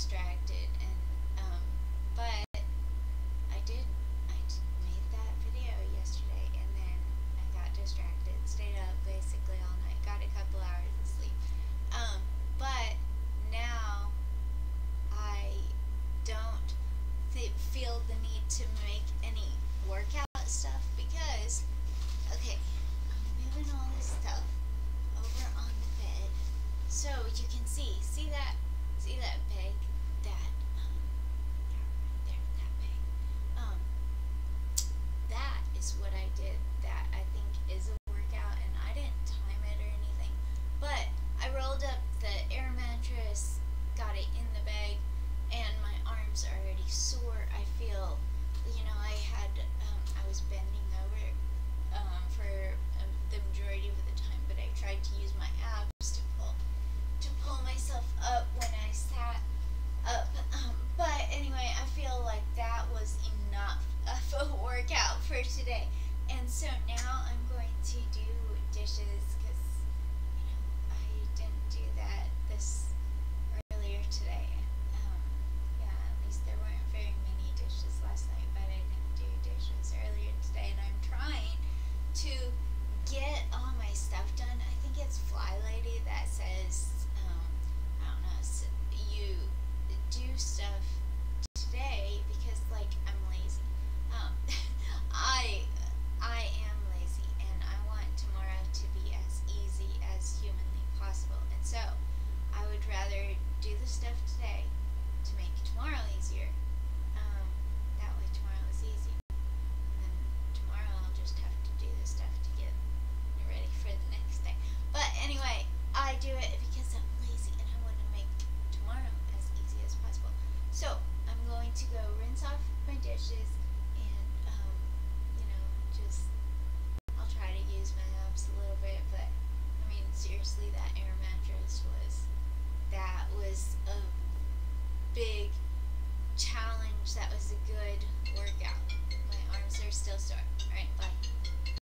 distracted and um, but I did I made that video yesterday and then I got distracted, stayed up basically all night, got a couple hours of sleep. Um, but now I don't feel the need to make any workout stuff because okay, I'm moving all this stuff over on the bed so you can see see that see that bag that um yeah, right there that bag um that is what I did that I think is a workout and I didn't time it or anything but I rolled up the air mattress got it in the bag and my arms are already sore I feel you know I had um, I was bending over um, for um, the majority of the time but I tried to use my abs to pull to pull myself up when I sat up. Um, but anyway, I feel like that was enough of a workout for today. And so now I'm going to do dishes because, you know, I didn't do that this earlier today. Um, yeah, at least there weren't very many dishes last night, but I didn't do dishes earlier today. And I'm trying to get all my stuff done. I think it's Fly Lady that says, um, I don't know, s you do stuff today because like I'm lazy. Um, I I am lazy and I want tomorrow to be as easy as humanly possible. And so I would rather do the stuff today to make tomorrow easier. Um, that way tomorrow is easy. And then tomorrow I'll just have to do the stuff to get ready for the next day. But anyway, I do it because I'm lazy and I want to make tomorrow as easy as possible. So I'm going to go rinse off my dishes and um, you know just I'll try to use my abs a little bit. But I mean seriously, that air mattress was that was a big challenge. That was a good workout. My arms are still sore. All right, bye.